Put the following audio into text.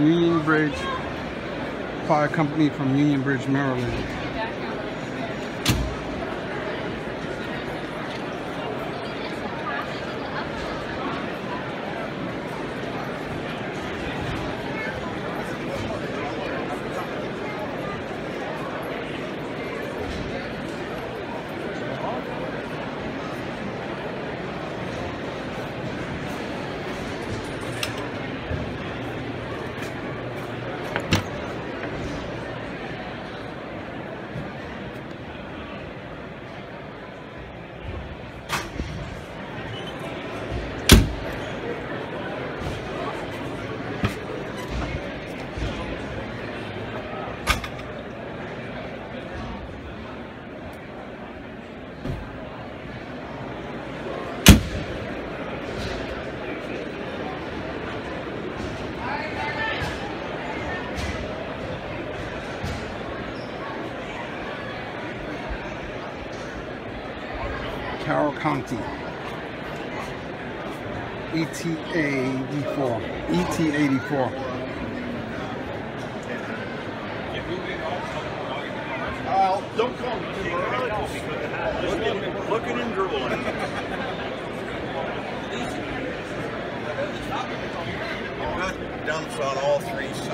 Union Bridge Fire Company from Union Bridge, Maryland. Carroll County. ETA 84. ET 84. Uh, don't call me too early. Looking, looking and drooling. You've got dumps on all three sides.